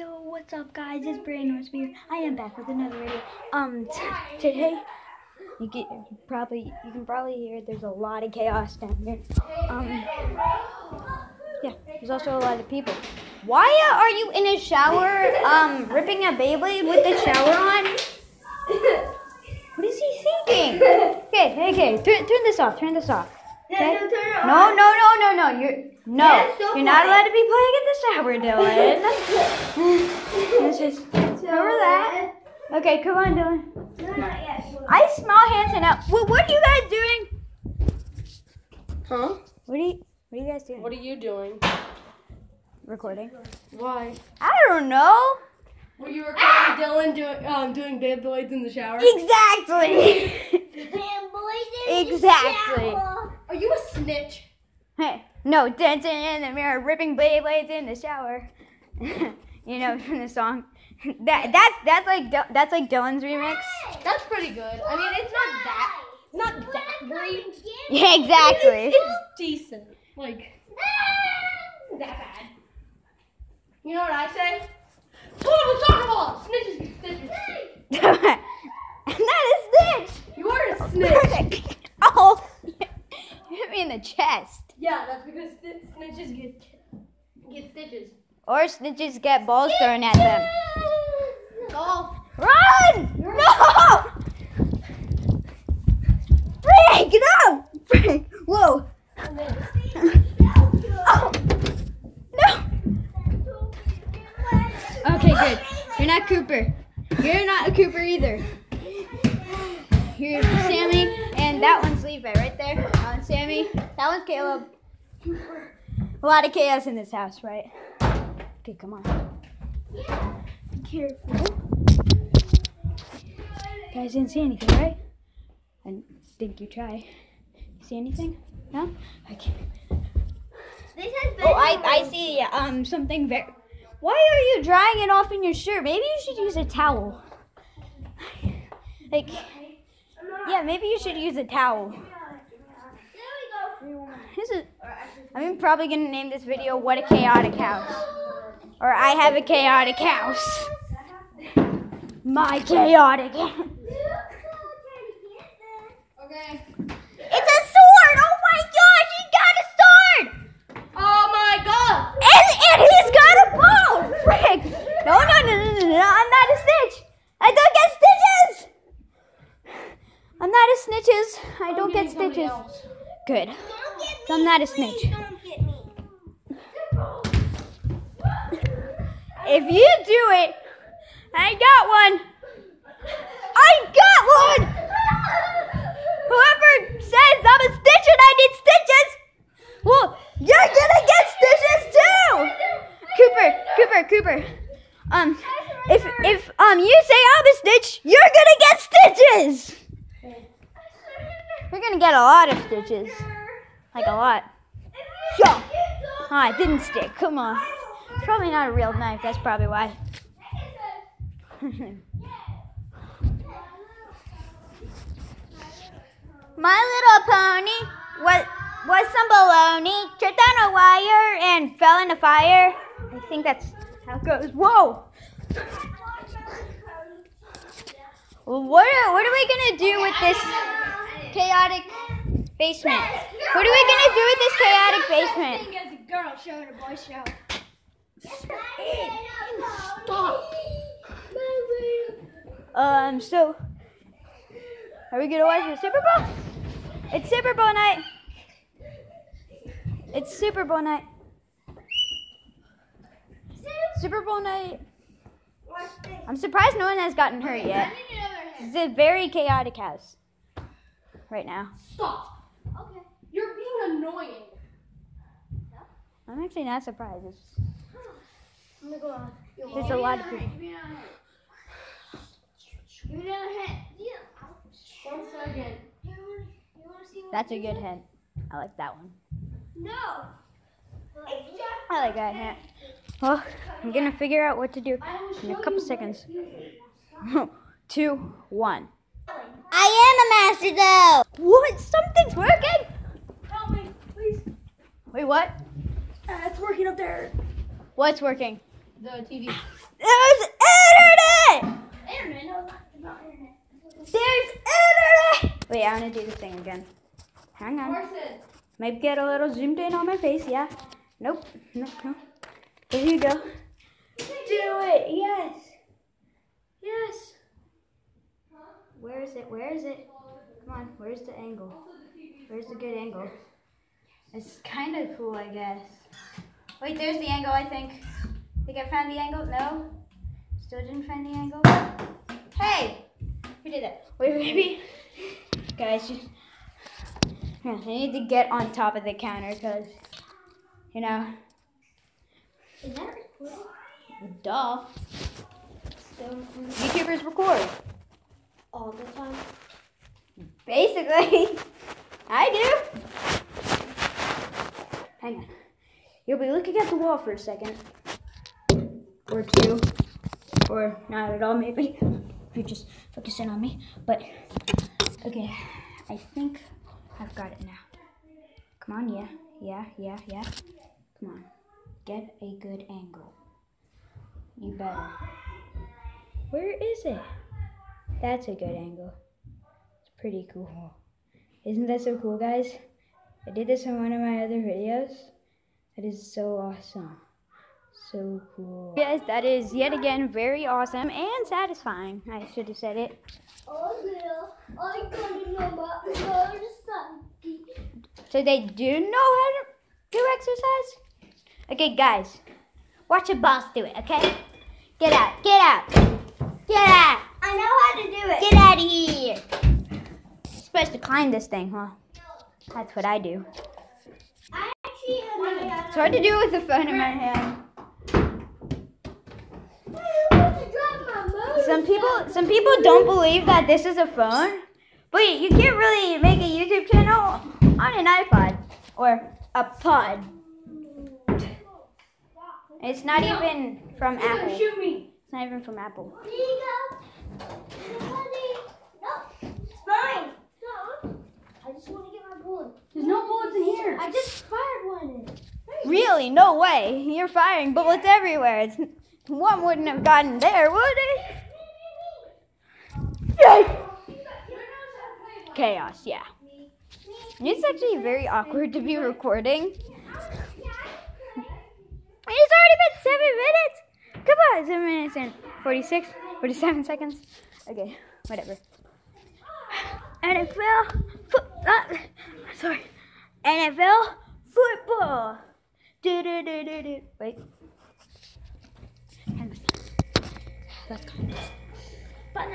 Yo, what's up, guys? It's Brandon North here. I am back with another video. Um, today you get probably you can probably hear there's a lot of chaos down here. Um, yeah, there's also a lot of people. Why are you in a shower? Um, ripping a Beyblade with the shower on? What is he thinking? Okay, okay, turn turn this off. Turn this off. Okay? No, no, no, no, no. You're no. Yes, don't You're not allowed to be playing in the shower, Dylan. Let's just remember that. Okay, come on, Dylan. I smell Hanson out. What, what are you guys doing? Huh? What are you What are you guys doing? What are you doing? Recording. Why? I don't know. Were you recording Dylan doing um doing Beyblades in the shower? Exactly. exactly. Are you a snitch? Hey, no, dancing in the mirror, ripping Beyblades in the shower. you know from the song. That that's that's like that's like Dylan's remix. That's pretty good. I mean, it's not that not that great. Yeah, exactly. It's, it's decent. Like that bad. You know what I say? Total soccer ball. Snitches get stitches. I'm not a snitch. You are a snitch. oh, you hit me in the chest. yeah, that's because snitches get get stitches. Or snitches get balls thrown at them. Golf. Run! No! Frank, no! Frank, whoa. Oh. No. Okay, good. You're not Cooper. You're not a Cooper either. Here's Sammy, That was Caleb. A lot of chaos in this house, right? Okay, come on. Be careful. Guys didn't see anything, right? I think you try. You see anything? No? Okay. Oh, I, I see um something very. Why are you drying it off in your shirt? Maybe you should use a towel. Like, yeah, maybe you should use a towel. This is. I'm probably gonna name this video "What a Chaotic House," or "I have a chaotic house." My chaotic. house. Okay. It's a sword! Oh my gosh, he got a sword! Oh my god. And, and he's got a bow! Frick! No, no, no, no, no, no, I'm not a snitch! I don't get stitches! I'm not a snitches. I don't get stitches. Good. I'm not a snitch. If you do it, I got one! I got one! Whoever says I'm a stitch and I need stitches, well, you're gonna get stitches too. Cooper, Cooper, Cooper. Um, if if um you say I'm a stitch, you're gonna get stitches. You're gonna get a lot of stitches, like a lot. Yo, ah, it didn't stick. Come on. It's probably not a real knife. That's probably why. My Little Pony was was some baloney, tripped on a wire and fell in a fire. I think that's how it goes. Whoa! What are, what are we gonna do with this chaotic basement? What are we gonna do with this chaotic basement? as a girl show and a boy show. Stop. Um. So, are we gonna watch the Super Bowl? It's Super Bowl night. It's Super Bowl night. Super Bowl night. I'm surprised no one has gotten hurt yet. It's a very chaotic house right now. Stop. Okay. You're. I'm actually not surprised. It's, I'm gonna go on. there's a lot of people. Give me another hint. One second. That's a good hint. I like that one. No. I like that hint. Well, I'm gonna figure out what to do in a couple seconds. Two, one. I am a master though. What? Something's working. Help me, please. Wait, what? Uh, it's working up there. What's working? The TV. There's internet! Internet? No, not, not internet. There's internet! Wait, I want to do this thing again. Hang on. Carson. Maybe get a little zoomed in on my face, yeah? Nope, nope, no. There you go. Do it, yes. Yes. Where is it? Where is it? Come on, where's the angle? Where's the good angle? It's kind of cool, I guess. Wait, there's the angle, I think. Think I found the angle? No? Still didn't find the angle? Hey! Who did that? Wait, maybe. Guys, just. I need to get on top of the counter because, you know, Is that recording? duh. YouTubers record. All the time. Basically, I do. Hang on. You'll be looking at the wall for a second. Or two. Or not at all, maybe. If you're just focusing on me. But, okay. I think I've got it now. Come on, yeah. Yeah, yeah, yeah. Come on. Get a good angle. You better. Where is it? That's a good angle. It's pretty cool. Isn't that so cool, guys? I did this in one of my other videos. That is so awesome. So cool. Yes, that is yet again very awesome and satisfying. I should have said it. Oh, yeah. I gotta know about the sun. So they do know how to do exercise? Okay, guys. Watch a boss do it, okay? Get out, get out, get out, I know how to do it. get out of here. You're supposed to climb this thing, huh? That's what I do. I It's hard to do with the phone in my hand. Some people, some people don't believe that this is a phone, but you can't really make a YouTube channel on an iPod or a pod. It's not even from Apple. It's not even from Apple. Here you go. No, it's mine. No. I just want to get my bullet. There's no bullets in here. I just fired one. Really? No way. You're firing bullets everywhere. It's, one wouldn't have gotten there, would it? Yay! Chaos, yeah. It's actually very awkward to be recording. It's already been seven minutes. Come on, seven minutes and 46, 47 seconds. Okay, whatever. NFL, foot, uh, sorry, NFL football. Do do do do do. Wait. Let's go. I'm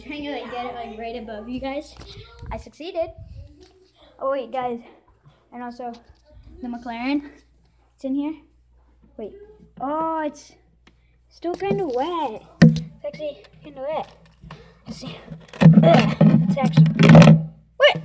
trying to like get it like right above you guys. I succeeded. Oh wait, guys, and also the McLaren. It's in here. Wait. Oh, it's still kind of wet. It's actually kind of wet. See. Ugh, it's actually. What?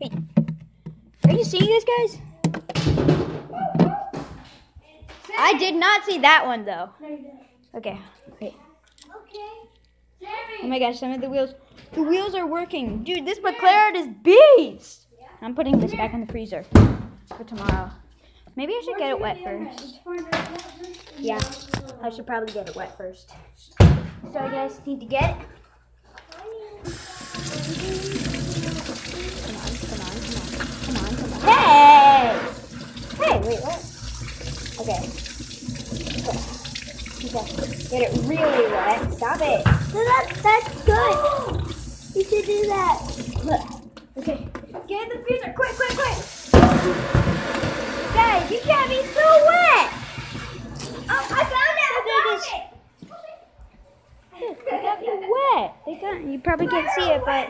Wait. Are you seeing this, guys? I did not see that one though. Okay. Wait. Okay. Oh my gosh, some of the wheels. The wheels are working. Dude, this McLaren is beast. I'm putting this back in the freezer for tomorrow. Maybe I should get it wet first. Yeah, I should probably get it wet first. So I guys need to get it. Come on, come on, come on, come on, come on. Hey! Hey, wait, what? Okay. Get it really wet. Stop it. No, that's, that's good. You should do that. Okay. Get in the freezer. Quick, quick, quick. Guys, you can't be so wet. Oh, I found it. I found it. They got me wet. They got. You probably can't see it, but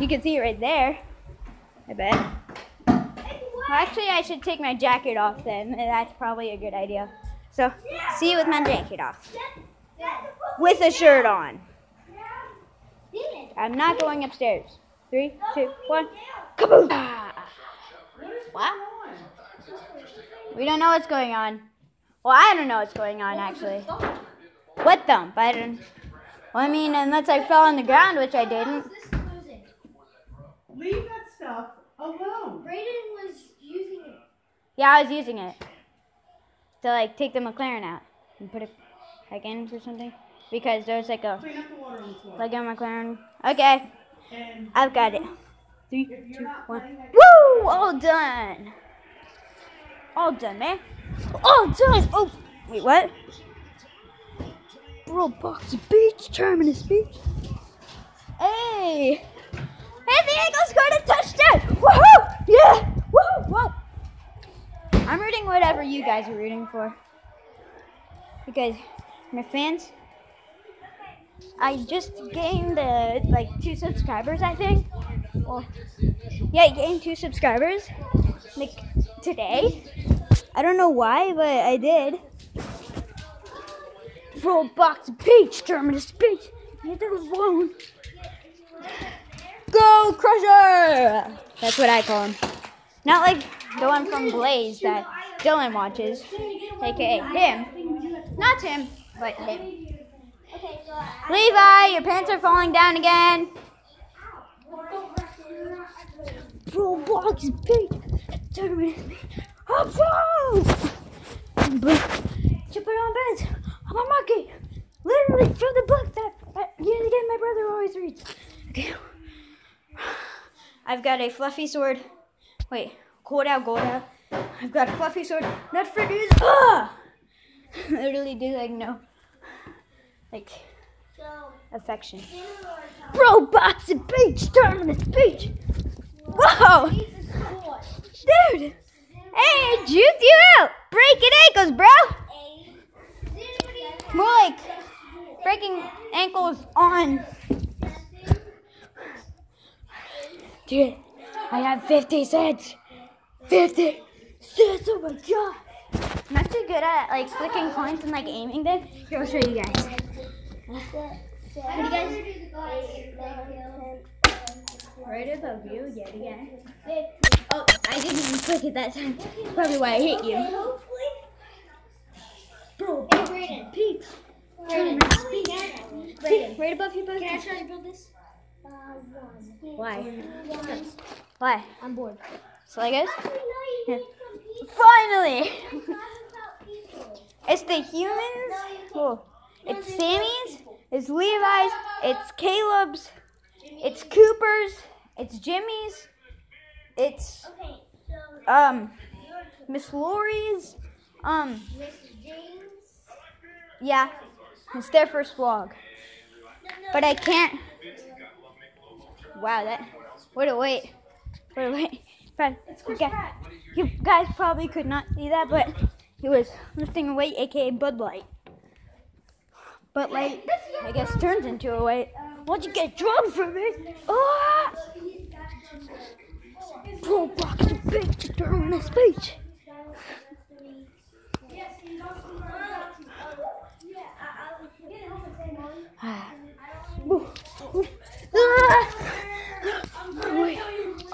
you can see it right there. I bet. Well, actually, I should take my jacket off then. and That's probably a good idea. So, see you with my jacket off. With a shirt on. I'm not going upstairs. Three, two, one. Kaboom! What? We don't know what's going on. Well, I don't know what's going on actually. What thump? I don't. Well, I mean, unless I fell on the ground, which I didn't. Leave that stuff alone. Brayden was Yeah, I was using it to like take the McLaren out and put it back in or something because there was like a Clean up the water on the like a McLaren. Okay, And I've got it. Three, if you're two, not one. playing that Woo! All done. All done, man. All done. Oh, wait, what? Bro, box beach, terminus beach. Hey! Hey, the Eagles scored a touchdown! Woohoo! Yeah! Woohoo! Whoa! I'm rooting whatever you guys are rooting for. Because my fans, I just gained uh, like two subscribers, I think. Well, yeah, I gained two subscribers like today. I don't know why, but I did. Roblox Beach, Terminus Beach. You're the one. Go Crusher! That's what I call him. Not like the one from Blaze that Dylan watches, aka him. Not him, but him. Levi, your pants are falling down again. Roblox Beach, Terminus Beach. Hop Chip it on beds. A monkey. Literally from the book that, again my brother always reads. Okay. I've got a fluffy sword. Wait, cold out, gold out. I've got a fluffy sword. Not for dudes. Ah! Literally do like no, like affection. Bro, box and beach, terminus beach. Whoa, dude. Hey, juked you out. Breaking ankles, bro. More like breaking ankles on. Dude, I have 50 cents. 50 cents, oh my god. I'm not too good at like flicking coins and like aiming them. Here, I'll show you guys. Do you guys? Right above you, yet again. Oh, I didn't even click it that time. Probably why I hit you. Bro, Pete. Pete, right above you both. Can I try to build this? Why? Why? I'm bored. So I guess. Finally! It's the humans. Oh, it's Sammy's. It's Levi's. It's Caleb's. It's Cooper's. It's Jimmy's. It's um Miss Lori's. Um Miss James. Yeah, it's their first vlog. But I can't. Wow, that. Wait, a wait. Wait, a wait. You guys, you guys probably could not see that, but he was lifting a weight, aka Bud Light. Bud Light, I guess, turns into a weight. Once you get drunk from it, ah! Pro box of bitch this speech. Wait.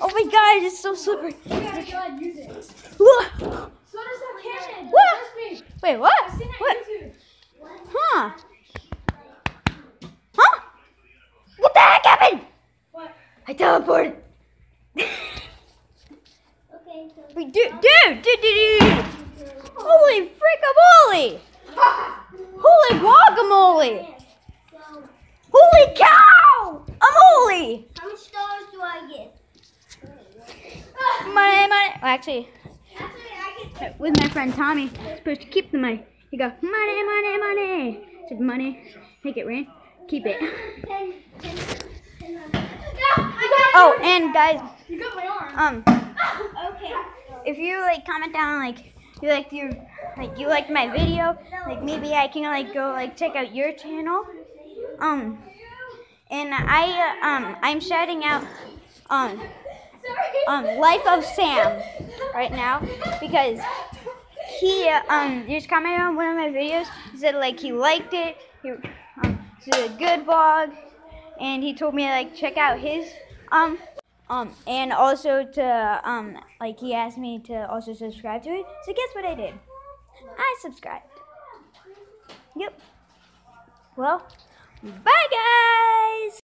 Oh my god, it's so slippery. Whoa. What? Wait, what? What? Huh? Huh? What the heck happened? What? I teleported. Okay, so Wait, dude, dude, dude, dude, dude. Holy frickamoly! Holy guacamole! so Holy cow! I'm holy! how many stars do I get? Money, money. Well, actually, Actually, I with my friend Tommy, supposed to keep the money. You go, money, money, money. Said money. Take it, Rain. Keep it. Oh, and guys, um, Okay. if you like comment down like you like your like you liked my video, like maybe I can like go like check out your channel. Um, and I uh, um I'm shouting out um um Life of Sam right now because he um just commented on one of my videos. He said like he liked it. He um it's a good vlog, and he told me like check out his um um and also to um like he asked me to also subscribe to it. So guess what I did? I subscribed. Yep. Well, bye guys.